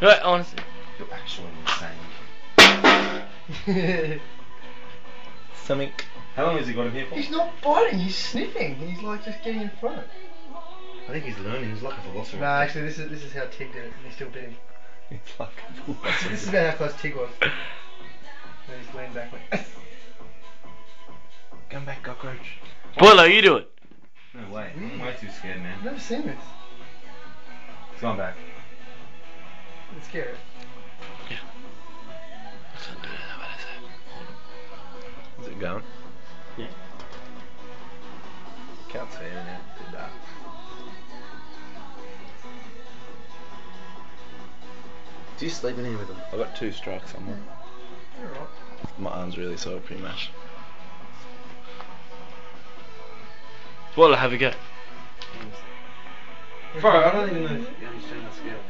Right, honestly. You're actually insane. Something. How long has he got him here for? He's not biting, he's sniffing. He's like just getting in front. I think he's learning. He's like a philosopher. Nah, actually, this is this is how Tig did it, and he still bit him. It's like this is about how close Tig was. And he just leaned back and went. Come back, cockroach. Spoiler, you do it. No way. I'm way too scared, man. I've never seen this. It's gone back. It's scary. Is it gone? Yeah. Can't see it now. Did that. Do you sleep in here with him? I got two strikes on one. You're right. My arm's really sore pretty much. Spoiler, have a go. Bro, I don't even know if you understand the scale.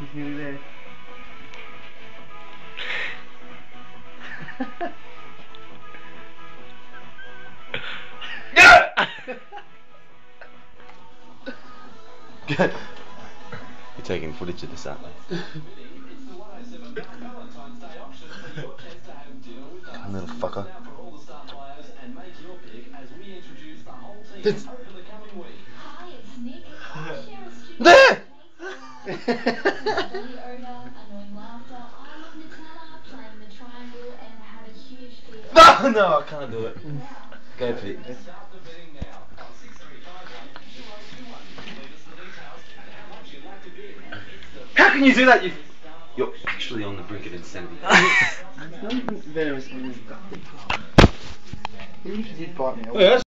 He's nearly there. You're taking footage of this, aren't you? Come little fucker. That's- Hi, it's Nick. I share a studio There! space. Body odor, annoying laughter. I love Nutella, playing the triangle, and have a huge fear. No, no, I can't do it. Go, Pete. How can you do that? You, you're actually on the brink of insanity. Venomous. Even if he did bite me, I yeah,